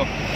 Oh.